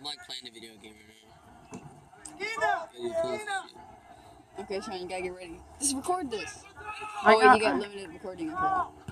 I'm like playing a video game right now. Okay, Sean, you gotta get ready. Just record this. Oh, wait, you got limited recording. Okay.